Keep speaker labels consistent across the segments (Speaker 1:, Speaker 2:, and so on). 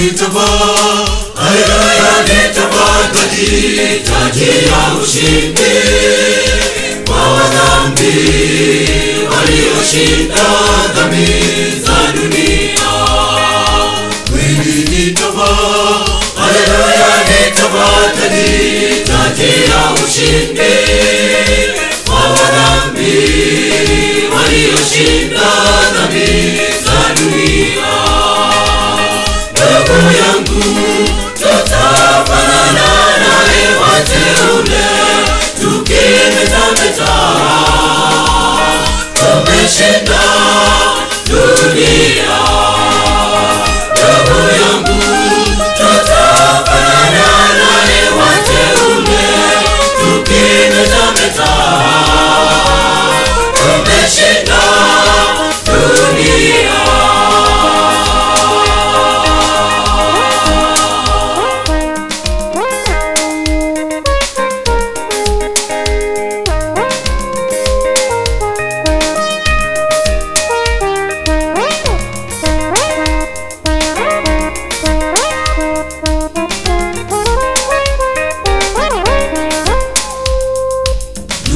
Speaker 1: nitavaa, tumeshinda dunia.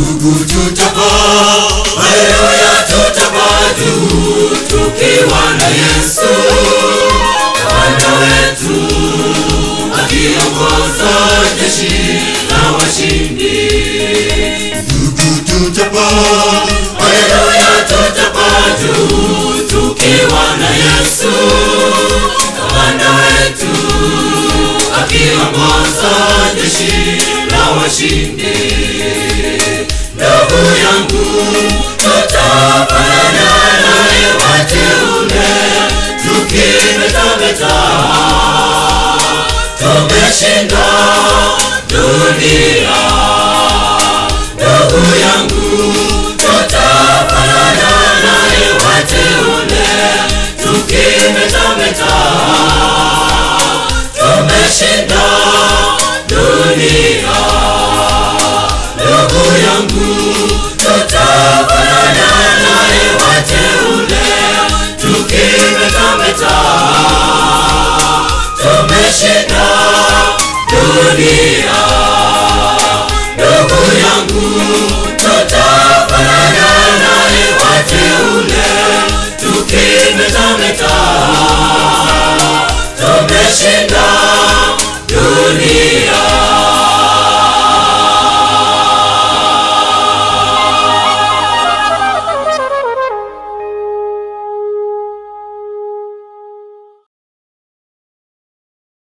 Speaker 1: Ndugu tutapaa, haleluya tutapaa juu tukiwa na akiongoza jeshi la washindi. Ndugu yangu, tutafanana naye wateule, tukimetameta, tumeshinda dunia. Tumeshinda dunia.